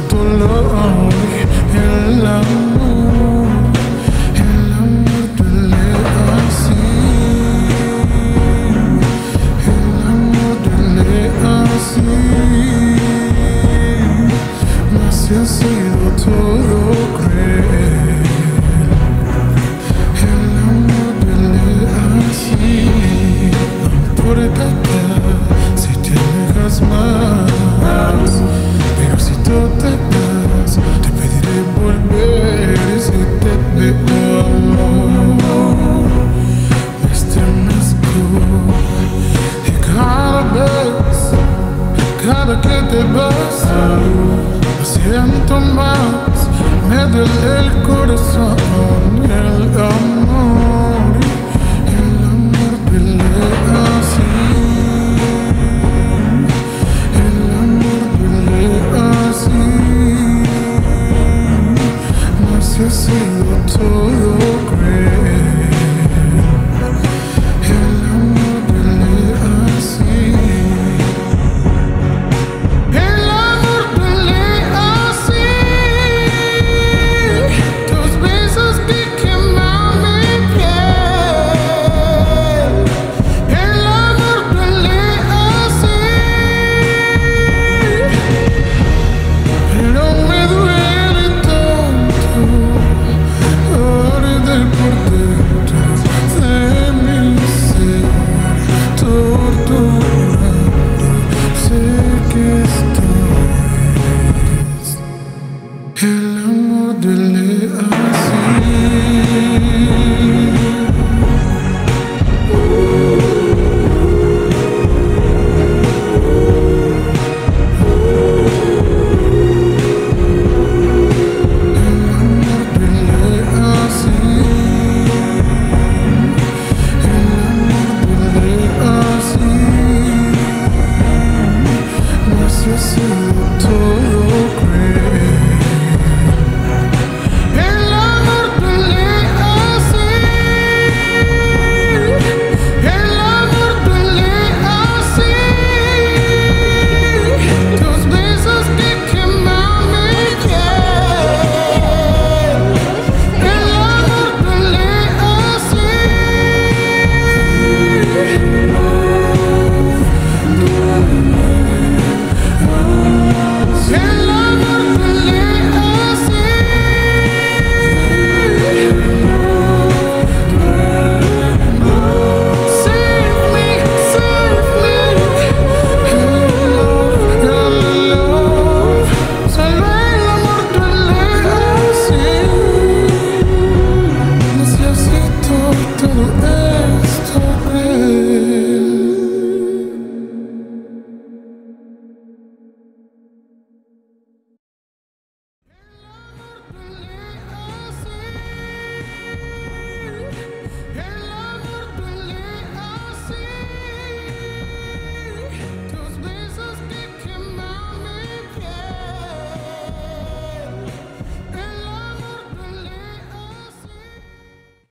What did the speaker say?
tanto dolor, el amor, el amor duele así, el amor duele así, más ha sido todo creer. El amor duele así, no importa siento más, me duele el corazón, el amor, el amor pelea así, el amor pelea así, no se ha sido todo.